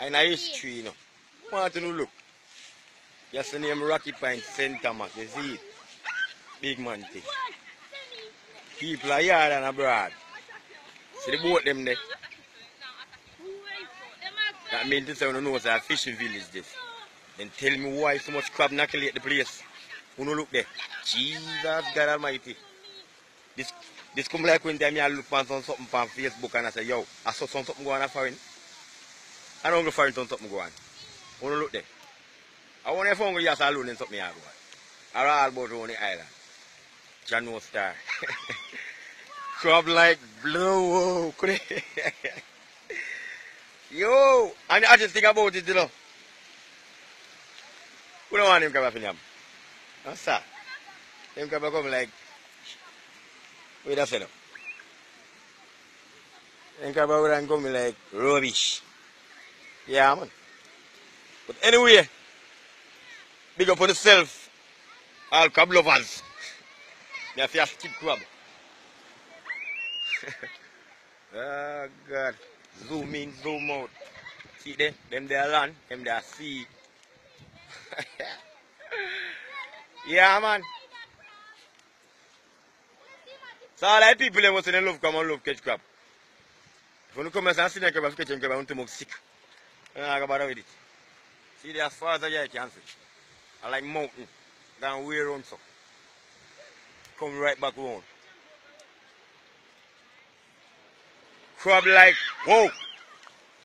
And I history, you know. Want to know, look. Just the name Rocky Point St. Thomas, you see it? Big man thing. People are here and abroad. See the boat them there? That means this one knows a fishing village this. Then tell me why so much crab knuckle at the place. Who no look there? Jesus God Almighty. This this come like when time I look on some something on Facebook and I say, yo, I saw something going on foreign. I don't go on something going on. Who no look there? I want to find just alone in something I go on. all about on the island. John no star. Crab like blue. Yo, and I just think about it, you know. We don't want him come up in him. That's that. Him come come like, wait a second. Him come over and come like rubbish. Yeah, man. But anyway, big up on yourself, all crab lovers. Me a fierce kid crab. oh, God. Zoom in, zoom out. See them? Them there land, them there sea. yeah, man. So all that people, they want to love come and love catch crab. If you come and see them crab, catch them crab, I want to make sick. I don't bother with it. See there as far as I can see. I like mountain. Down way around so. Come right back round. Crab like, whoa.